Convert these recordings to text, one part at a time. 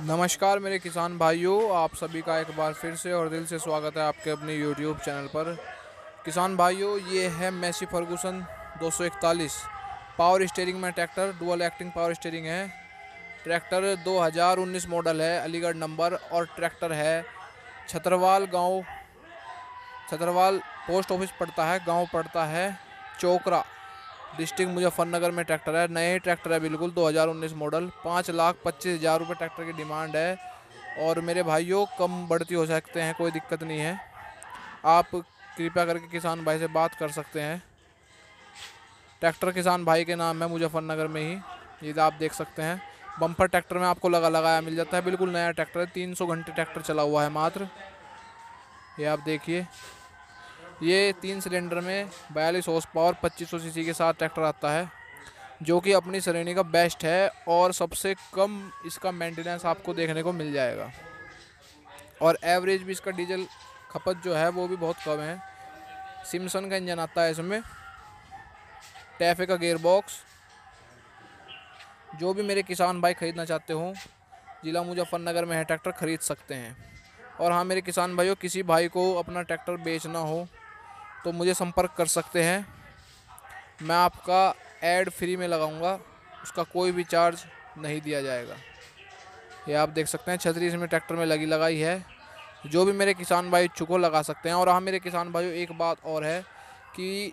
नमस्कार मेरे किसान भाइयों, आप सभी का एक बार फिर से और दिल से स्वागत है आपके अपने यूट्यूब चैनल पर। किसान भाइयों, ये है मैसी फर्गूसन 241 पावर स्टेयरिंग में tractor dual acting power steering है। ट्रैक्टर 2019 मॉडल है, अलीगढ़ नंबर, और ट्रैक्टर है छतरवाल गाँव। छतरवाल पोस्ट ऑफ़िस पड़ता है, गाँव पड़ता है चोकरा। डिस्ट्रिक्ट मुजफ्फरनगर में ट्रैक्टर है। नए ट्रैक्टर है बिल्कुल 2019 मॉडल, पाँच लाख पच्चीस हज़ार रुपये ट्रैक्टर की डिमांड है। और मेरे भाइयों, कम बढ़ती हो सकते हैं, कोई दिक्कत नहीं है। आप कृपया करके किसान भाई से बात कर सकते हैं। ट्रैक्टर किसान भाई के नाम है, मुजफ्फरनगर में ही। ये आप देख सकते हैं। बम्पर ट्रैक्टर में आपको लगा लगाया मिल जाता है। बिल्कुल नया ट्रैक्टर है, तीन सौ घंटे ट्रैक्टर चला हुआ है मात्र। ये आप देखिए। ये तीन सिलेंडर में बयालीस हॉर्स पावर पच्चीस सौ के साथ ट्रैक्टर आता है, जो कि अपनी श्रेणी का बेस्ट है और सबसे कम इसका मेंटेनेंस आपको देखने को मिल जाएगा। और एवरेज भी इसका डीजल खपत जो है वो भी बहुत कम है। सिमसन का इंजन आता है इसमें टैफे का गेयर बॉक्स जो भी मेरे किसान भाई ख़रीदना चाहते हो, ज़िला मुजफ्फरनगर में है ट्रैक्टर ख़रीद सकते हैं। और हाँ मेरे किसान भाइयों, किसी भाई को अपना ट्रैक्टर बेचना हो तो मुझे संपर्क कर सकते हैं। मैं आपका एड फ्री में लगाऊँगा, उसका कोई भी चार्ज नहीं दिया जाएगा। ये आप देख सकते हैं छतरी इसमें ट्रैक्टर में लगी लगाई है। जो भी मेरे किसान भाई इच्छुक हो लगा सकते हैं। और हाँ मेरे किसान भाइयों, एक बात और है कि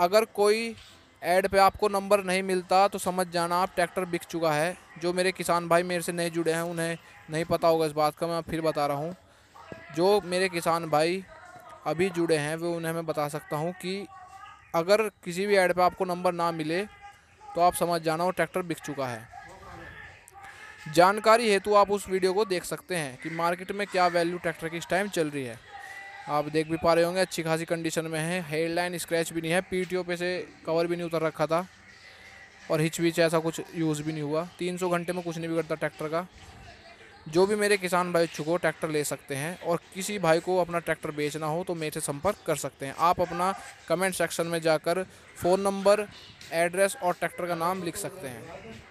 अगर कोई ऐड पे आपको नंबर नहीं मिलता तो समझ जाना आप ट्रैक्टर बिक चुका है। जो मेरे किसान भाई मेरे से नहीं जुड़े हैं, उन्हें नहीं पता होगा इस बात का, मैं फिर बता रहा हूँ। जो मेरे किसान भाई अभी जुड़े हैं, वो उन्हें मैं बता सकता हूँ कि अगर किसी भी ऐड पे आपको नंबर ना मिले तो आप समझ जाना वो ट्रैक्टर बिक चुका है। जानकारी हेतु आप उस वीडियो को देख सकते हैं कि मार्केट में क्या वैल्यू ट्रैक्टर की इस टाइम चल रही है। आप देख भी पा रहे होंगे, अच्छी खासी कंडीशन में है, हेडलाइन स्क्रैच भी नहीं है, पीटीओ पे से कवर भी नहीं उतर रखा था, और हिच विच ऐसा कुछ यूज़ भी नहीं हुआ। 300 घंटे में कुछ नहीं बिगड़ता ट्रैक्टर का। जो भी मेरे किसान भाई इच्छुक हो, ट्रैक्टर ले सकते हैं और किसी भाई को अपना ट्रैक्टर बेचना हो तो मेरे से संपर्क कर सकते हैं। आप अपना कमेंट सेक्शन में जाकर फ़ोन नंबर एड्रेस और ट्रैक्टर का नाम लिख सकते हैं।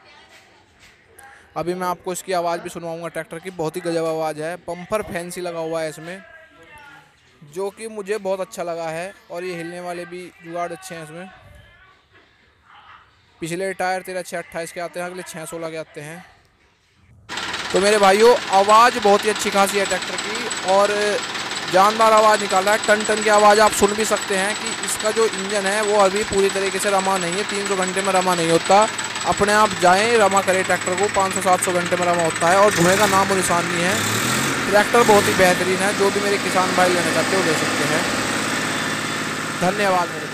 अभी मैं आपको इसकी आवाज़ भी सुनवाऊँगा, ट्रैक्टर की बहुत ही गजब आवाज़ है। पंपर फैंसी लगा हुआ है इसमें, जो कि मुझे बहुत अच्छा लगा है और ये हिलने वाले भी जुगाड़ अच्छे हैं इसमें। पिछले टायर तेरह छः अट्ठाईस के आते हैं, अगले छः सोलह के आते हैं। तो मेरे भाइयों, आवाज़ बहुत ही अच्छी खासी है ट्रैक्टर की और जानदार आवाज़ निकाल रहा है। टन टन की आवाज़ आप सुन भी सकते हैं कि इसका जो इंजन है, वो अभी पूरी तरीके से रमा नहीं है। 300 घंटे में रमा नहीं होता। अपने आप जाएँ, रमा करें ट्रैक्टर को। 500-700 घंटे में रमा होता है और धुएँ का नाम और निशान नहीं है। ट्रैक्टर बहुत ही बेहतरीन है, जो भी मेरे किसान भाई लेना चाहते हो ले सकते हैं। धन्यवाद मेरे